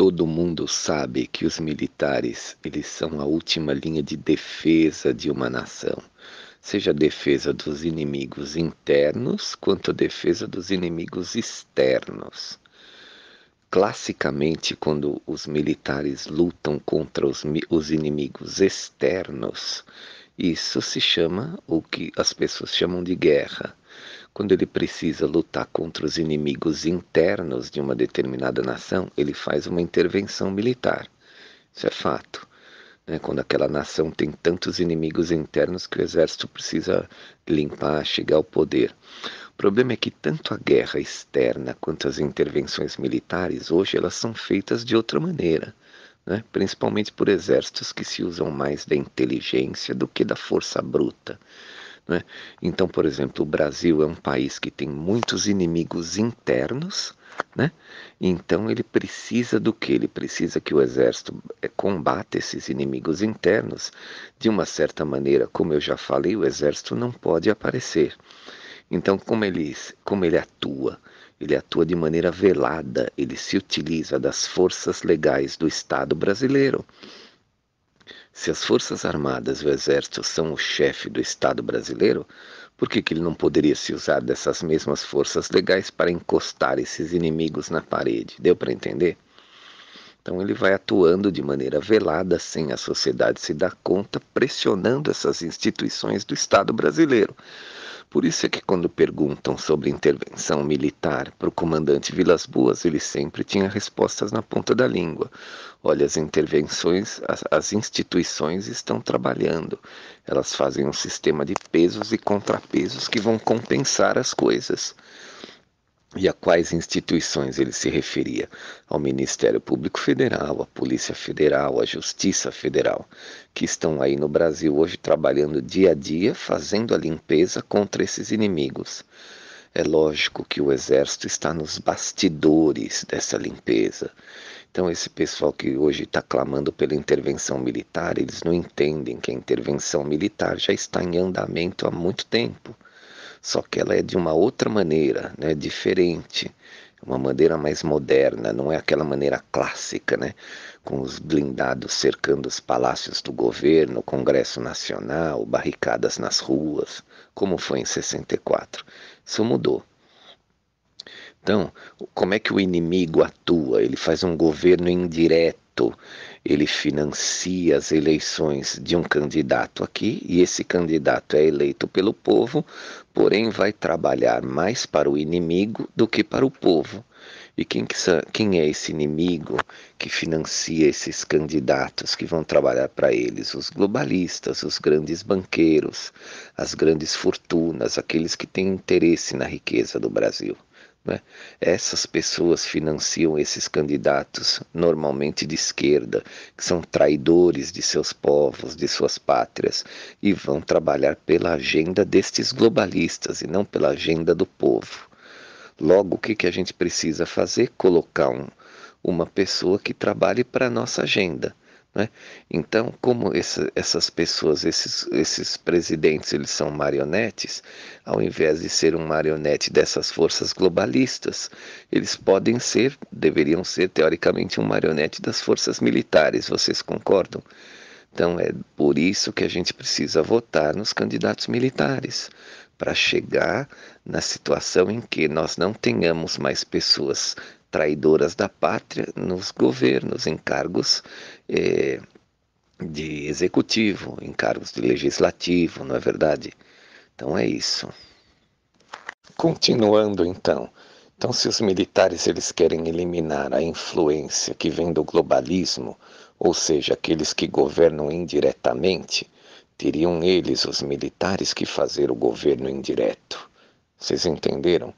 todo mundo sabe que os militares, eles são a última linha de defesa de uma nação. Seja a defesa dos inimigos internos, quanto a defesa dos inimigos externos. Classicamente, quando os militares lutam contra os, os inimigos externos, isso se chama o que as pessoas chamam de guerra. Quando ele precisa lutar contra os inimigos internos de uma determinada nação, ele faz uma intervenção militar. Isso é fato. Né? Quando aquela nação tem tantos inimigos internos que o exército precisa limpar, chegar ao poder. O problema é que tanto a guerra externa quanto as intervenções militares hoje elas são feitas de outra maneira. Né? principalmente por exércitos que se usam mais da inteligência do que da força bruta. Né? Então, por exemplo, o Brasil é um país que tem muitos inimigos internos, né? então ele precisa do que? Ele precisa que o exército eh, combata esses inimigos internos. De uma certa maneira, como eu já falei, o exército não pode aparecer. Então, como ele, como ele atua? Ele atua de maneira velada, ele se utiliza das forças legais do Estado brasileiro. Se as Forças Armadas e o Exército são o chefe do Estado brasileiro, por que, que ele não poderia se usar dessas mesmas forças legais para encostar esses inimigos na parede? Deu para entender? Então ele vai atuando de maneira velada, sem a sociedade se dar conta, pressionando essas instituições do Estado brasileiro. Por isso é que quando perguntam sobre intervenção militar para o comandante Vilas Boas, ele sempre tinha respostas na ponta da língua. Olha, as intervenções, as, as instituições estão trabalhando. Elas fazem um sistema de pesos e contrapesos que vão compensar as coisas. E a quais instituições ele se referia? Ao Ministério Público Federal, à Polícia Federal, à Justiça Federal, que estão aí no Brasil hoje trabalhando dia a dia, fazendo a limpeza contra esses inimigos. É lógico que o Exército está nos bastidores dessa limpeza. Então, esse pessoal que hoje está clamando pela intervenção militar, eles não entendem que a intervenção militar já está em andamento há muito tempo só que ela é de uma outra maneira, né, diferente, uma maneira mais moderna, não é aquela maneira clássica, né, com os blindados cercando os palácios do governo, Congresso Nacional, barricadas nas ruas, como foi em 64. Isso mudou. Então, como é que o inimigo atua? Ele faz um governo indireto, ele financia as eleições de um candidato aqui, e esse candidato é eleito pelo povo, porém vai trabalhar mais para o inimigo do que para o povo. E quem, que, quem é esse inimigo que financia esses candidatos que vão trabalhar para eles? Os globalistas, os grandes banqueiros, as grandes fortunas, aqueles que têm interesse na riqueza do Brasil. Né? Essas pessoas financiam esses candidatos, normalmente de esquerda, que são traidores de seus povos, de suas pátrias, e vão trabalhar pela agenda destes globalistas e não pela agenda do povo. Logo, o que, que a gente precisa fazer? Colocar um, uma pessoa que trabalhe para a nossa agenda. Né? Então, como essa, essas pessoas, esses, esses presidentes, eles são marionetes, ao invés de ser um marionete dessas forças globalistas, eles podem ser, deveriam ser, teoricamente, um marionete das forças militares. Vocês concordam? Então, é por isso que a gente precisa votar nos candidatos militares para chegar na situação em que nós não tenhamos mais pessoas traidoras da pátria nos governos, em cargos eh, de executivo, em cargos de legislativo, não é verdade? Então é isso. Continuando então, então se os militares eles querem eliminar a influência que vem do globalismo, ou seja, aqueles que governam indiretamente, teriam eles, os militares, que fazer o governo indireto. Vocês entenderam?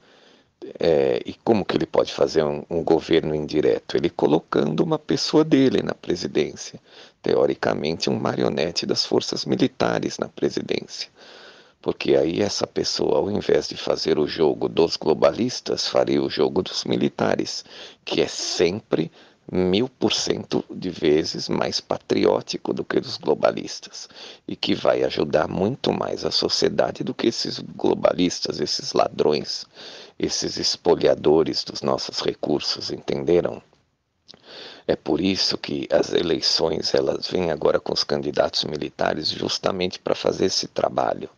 É, e como que ele pode fazer um, um, governo indireto? Ele colocando uma pessoa dele na presidência, teoricamente um marionete das forças militares na presidência. Porque aí essa pessoa, ao invés de fazer o jogo dos globalistas, faria o jogo dos militares, que é sempre mil por cento de vezes mais patriótico do que os globalistas e que vai ajudar muito mais a sociedade do que esses globalistas, esses ladrões, esses espoliadores dos nossos recursos, entenderam? É por isso que as eleições elas vêm agora com os candidatos militares justamente para fazer esse trabalho.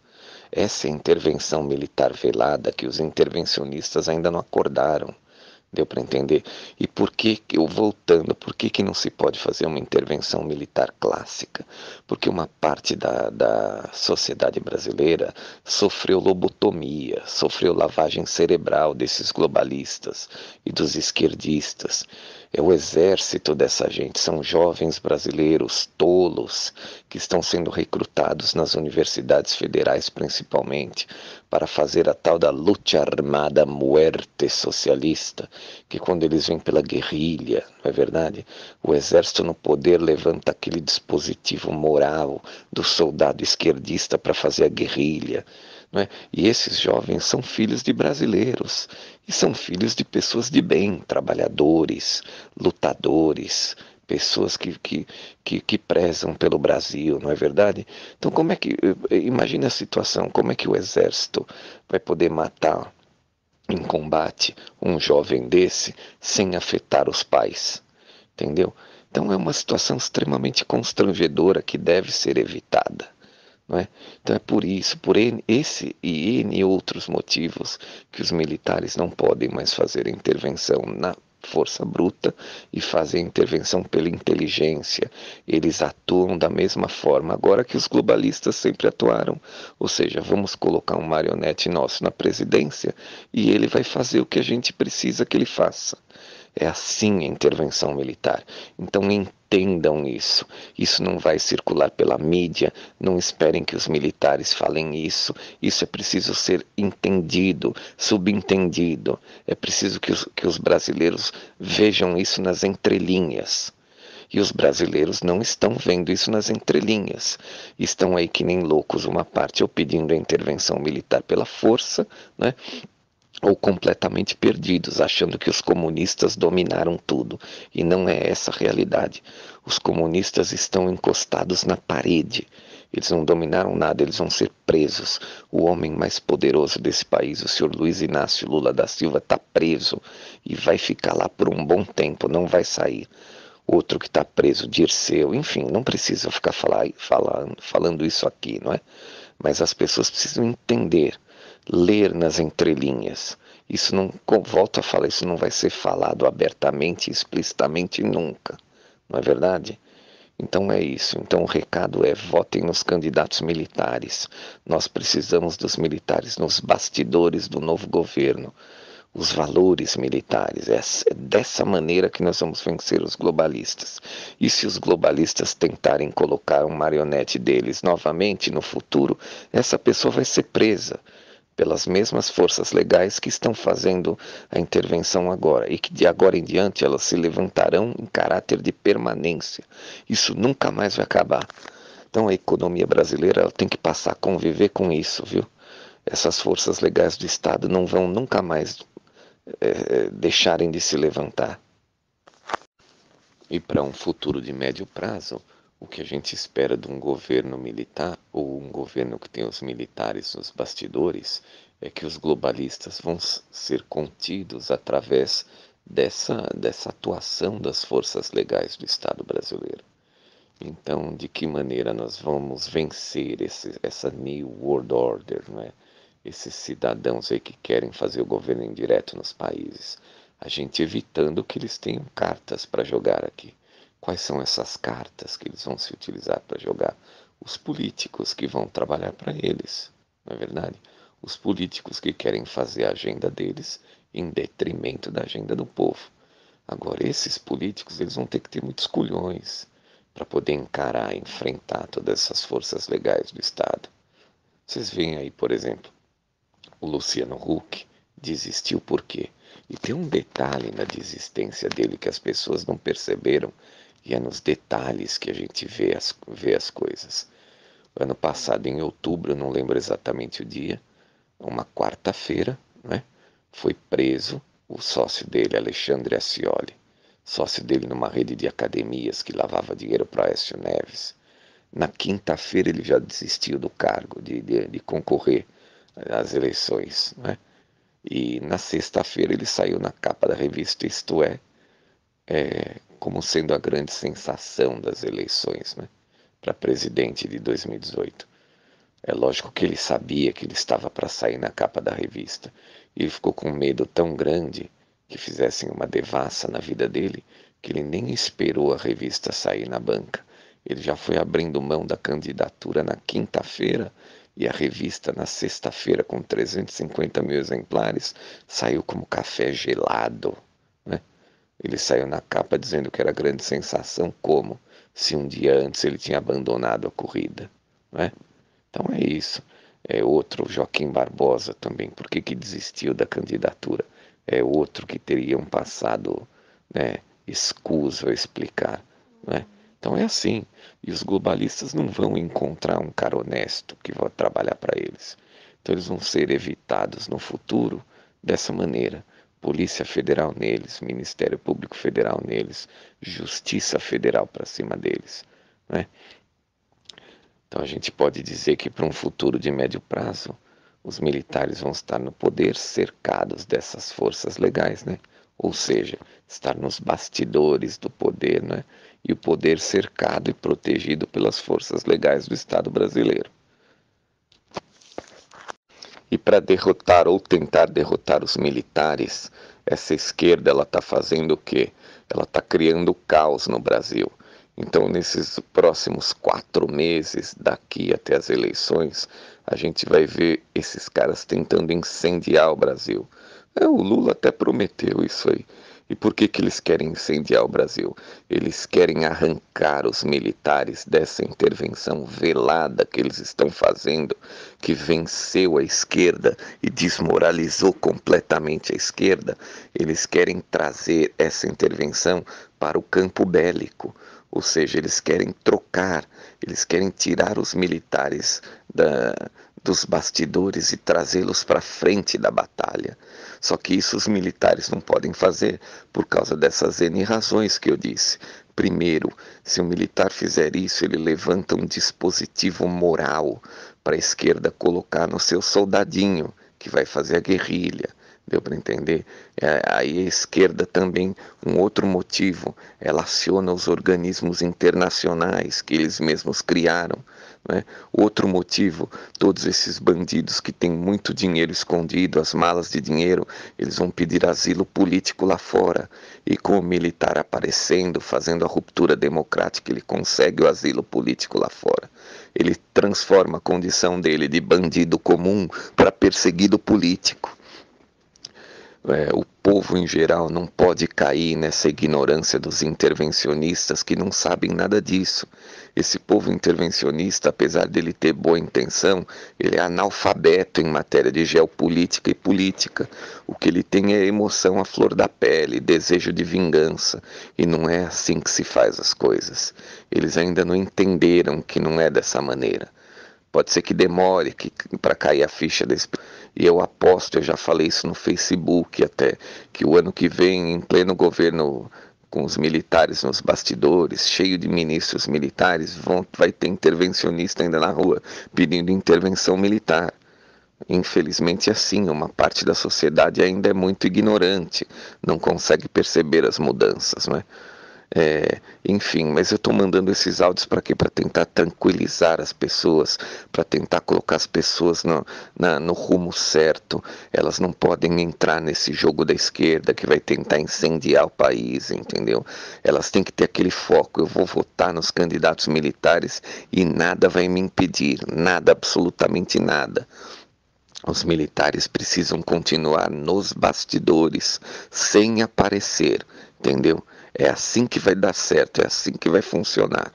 Essa intervenção militar velada que os intervencionistas ainda não acordaram. Deu para entender? E por que, eu voltando, por que, que não se pode fazer uma intervenção militar clássica? Porque uma parte da, da sociedade brasileira sofreu lobotomia, sofreu lavagem cerebral desses globalistas e dos esquerdistas. É o exército dessa gente, são jovens brasileiros tolos que estão sendo recrutados nas universidades federais principalmente para fazer a tal da luta armada muerte socialista, que quando eles vêm pela guerrilha, não é verdade? O exército no poder levanta aquele dispositivo moral do soldado esquerdista para fazer a guerrilha. Não é? E esses jovens são filhos de brasileiros e são filhos de pessoas de bem, trabalhadores, lutadores, pessoas que, que, que, que, prezam pelo Brasil, não é verdade? Então, como é que. Imagine a situação: como é que o exército vai poder matar em combate um jovem desse sem afetar os pais? Entendeu? Então, é uma situação extremamente constrangedora que deve ser evitada. Não é? Então é por isso, por esse e N outros motivos, que os militares não podem mais fazer intervenção na força bruta e fazem intervenção pela inteligência. Eles atuam da mesma forma agora que os globalistas sempre atuaram. Ou seja, vamos colocar um marionete nosso na presidência e ele vai fazer o que a gente precisa que ele faça. É assim a intervenção militar. Então entendam isso. Isso não vai circular pela mídia. Não esperem que os militares falem isso. Isso é preciso ser entendido, subentendido. É preciso que os, que os brasileiros vejam isso nas entrelinhas. E os brasileiros não estão vendo isso nas entrelinhas. Estão aí que nem loucos, uma parte ou pedindo a intervenção militar pela força, né? Ou completamente perdidos, achando que os comunistas dominaram tudo. E não é essa a realidade. Os comunistas estão encostados na parede. Eles não dominaram nada, eles vão ser presos. O homem mais poderoso desse país, o senhor Luiz Inácio Lula da Silva, está preso e vai ficar lá por um bom tempo, não vai sair. Outro que está preso, Dirceu, enfim, não precisa ficar falar, falando, falando isso aqui, não é? Mas as pessoas precisam entender ler nas entrelinhas. Isso não, volto a falar, isso não vai ser falado abertamente, explicitamente nunca. Não é verdade? Então é isso. Então o recado é: votem nos candidatos militares. Nós precisamos dos militares nos bastidores do novo governo. Os valores militares. É dessa maneira que nós vamos vencer os globalistas. E se os globalistas tentarem colocar um marionete deles novamente no futuro, essa pessoa vai ser presa pelas mesmas forças legais que estão fazendo a intervenção agora e que de agora em diante elas se levantarão em caráter de permanência. Isso nunca mais vai acabar. Então a economia brasileira ela tem que passar a conviver com isso, viu? Essas forças legais do Estado não vão nunca mais é, deixarem de se levantar. E para um futuro de médio prazo, o que a gente espera de um governo militar ou um governo que tem os militares nos bastidores é que os globalistas vão ser contidos através dessa, dessa atuação das forças legais do Estado brasileiro. Então, de que maneira nós vamos vencer esse, essa New World Order, é? esses cidadãos aí que querem fazer o governo indireto nos países? A gente evitando que eles tenham cartas para jogar aqui. Quais são essas cartas que eles vão se utilizar para jogar? Os políticos que vão trabalhar para eles, não é verdade? Os políticos que querem fazer a agenda deles em detrimento da agenda do povo. Agora, esses políticos eles vão ter que ter muitos culhões para poder encarar, enfrentar todas essas forças legais do Estado. Vocês veem aí, por exemplo, o Luciano Huck desistiu por quê? E tem um detalhe na desistência dele que as pessoas não perceberam e é nos detalhes que a gente vê as, vê as coisas. Ano passado, em outubro, não lembro exatamente o dia, uma quarta-feira, né, foi preso o sócio dele, Alexandre Ascioli, sócio dele numa rede de academias que lavava dinheiro para Aécio Neves. Na quinta-feira ele já desistiu do cargo de, de, de concorrer às eleições. Né? E na sexta-feira ele saiu na capa da revista Isto É, é como sendo a grande sensação das eleições né, para presidente de 2018. É lógico que ele sabia que ele estava para sair na capa da revista e ele ficou com medo tão grande que fizessem uma devassa na vida dele que ele nem esperou a revista sair na banca. Ele já foi abrindo mão da candidatura na quinta-feira e a revista na sexta-feira, com 350 mil exemplares, saiu como café gelado. Né? Ele saiu na capa dizendo que era grande sensação, como se um dia antes ele tinha abandonado a corrida. Né? Então é isso. É outro Joaquim Barbosa também. Por que, que desistiu da candidatura? É outro que teria um passado né, escuso a explicar. Né? Então é assim. E os globalistas não vão encontrar um cara honesto que vai trabalhar para eles. Então eles vão ser evitados no futuro dessa maneira. Polícia Federal neles, Ministério Público Federal neles, Justiça Federal para cima deles. Né? Então a gente pode dizer que para um futuro de médio prazo, os militares vão estar no poder cercados dessas forças legais, né? ou seja, estar nos bastidores do poder, né? e o poder cercado e protegido pelas forças legais do Estado brasileiro. E para derrotar ou tentar derrotar os militares, essa esquerda ela está fazendo o quê? Ela está criando caos no Brasil. Então, nesses próximos quatro meses, daqui até as eleições, a gente vai ver esses caras tentando incendiar o Brasil. É, o Lula até prometeu isso aí. E por que, que eles querem incendiar o Brasil? Eles querem arrancar os militares dessa intervenção velada que eles estão fazendo, que venceu a esquerda e desmoralizou completamente a esquerda. Eles querem trazer essa intervenção para o campo bélico. Ou seja, eles querem trocar, eles querem tirar os militares da, dos bastidores e trazê-los para frente da batalha. Só que isso os militares não podem fazer por causa dessas N razões que eu disse. Primeiro, se o militar fizer isso, ele levanta um dispositivo moral para a esquerda colocar no seu soldadinho, que vai fazer a guerrilha. Deu para entender? É, aí a esquerda também, um outro motivo, ela aciona os organismos internacionais que eles mesmos criaram. Né? Outro motivo, todos esses bandidos que têm muito dinheiro escondido, as malas de dinheiro, eles vão pedir asilo político lá fora. E com o militar aparecendo, fazendo a ruptura democrática, ele consegue o asilo político lá fora. Ele transforma a condição dele de bandido comum para perseguido político é, o povo em geral não pode cair nessa ignorância dos intervencionistas que não sabem nada disso. Esse povo intervencionista, apesar dele ter boa intenção, ele é analfabeto em matéria de geopolítica e política. O que ele tem é emoção à flor da pele, desejo de vingança. E não é assim que se faz as coisas. Eles ainda não entenderam que não é dessa maneira. Pode ser que demore que, para cair a ficha desse. E eu aposto, eu já falei isso no Facebook até, que o ano que vem, em pleno governo com os militares nos bastidores, cheio de ministros militares, vão, vai ter intervencionista ainda na rua pedindo intervenção militar. Infelizmente, é assim, uma parte da sociedade ainda é muito ignorante, não consegue perceber as mudanças, não é? É, enfim, mas eu estou mandando esses áudios para quê? Para tentar tranquilizar as pessoas, para tentar colocar as pessoas no, na, no rumo certo. Elas não podem entrar nesse jogo da esquerda que vai tentar incendiar o país, entendeu? Elas têm que ter aquele foco. Eu vou votar nos candidatos militares e nada vai me impedir, nada, absolutamente nada. Os militares precisam continuar nos bastidores, sem aparecer, entendeu? É assim que vai dar certo, é assim que vai funcionar.